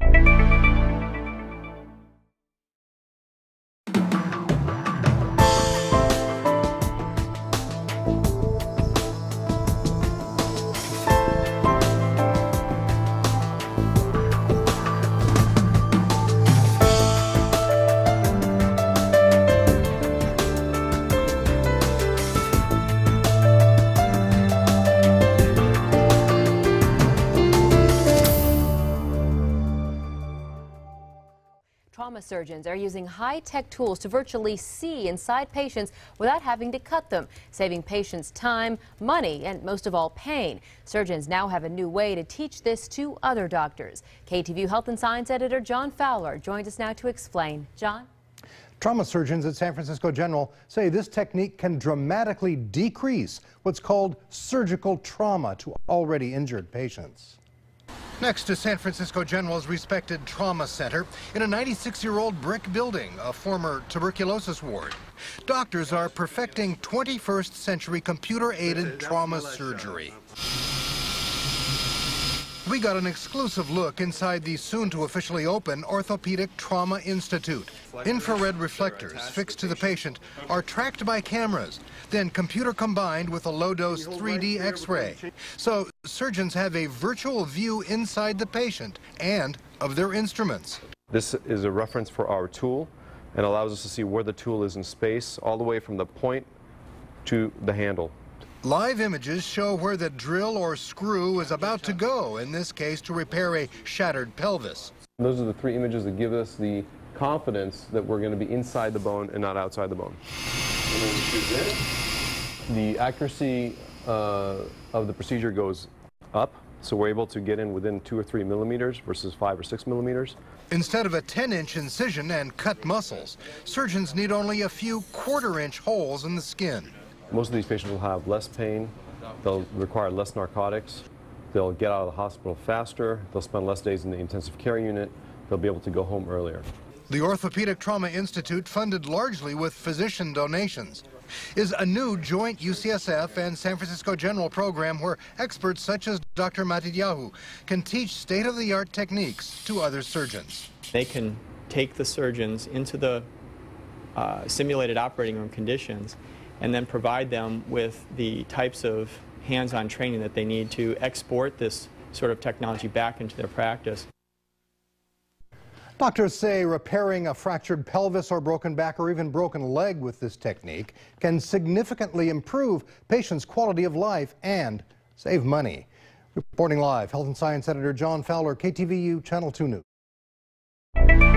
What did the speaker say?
you Trauma surgeons are using high-tech tools to virtually see inside patients without having to cut them, saving patients time, money, and most of all, pain. Surgeons now have a new way to teach this to other doctors. KTVU Health and Science editor John Fowler joins us now to explain. John? Trauma surgeons at San Francisco General say this technique can dramatically decrease what's called surgical trauma to already injured patients. Next to San Francisco General's respected trauma center in a 96-year-old brick building, a former tuberculosis ward. Doctors are perfecting 21st century computer-aided trauma surgery. We got an exclusive look inside the soon to officially open Orthopedic Trauma Institute. Infrared reflectors fixed to the patient are tracked by cameras, then computer combined with a low dose 3D x ray. So surgeons have a virtual view inside the patient and of their instruments. This is a reference for our tool and allows us to see where the tool is in space, all the way from the point to the handle. Live images show where the drill or screw is about to go, in this case to repair a shattered pelvis. Those are the three images that give us the confidence that we're going to be inside the bone and not outside the bone. The accuracy uh, of the procedure goes up, so we're able to get in within two or three millimeters versus five or six millimeters. Instead of a 10-inch incision and cut muscles, surgeons need only a few quarter-inch holes in the skin. Most of these patients will have less pain, they'll require less narcotics, they'll get out of the hospital faster, they'll spend less days in the intensive care unit, they'll be able to go home earlier. The Orthopedic Trauma Institute, funded largely with physician donations, is a new joint UCSF and San Francisco General program where experts such as Dr. Matityahu can teach state-of-the-art techniques to other surgeons. They can take the surgeons into the uh, simulated operating room conditions and then provide them with the types of hands-on training that they need to export this sort of technology back into their practice. Doctors say repairing a fractured pelvis or broken back or even broken leg with this technique can significantly improve patients' quality of life and save money. Reporting live, Health and Science Editor John Fowler, KTVU Channel 2 News.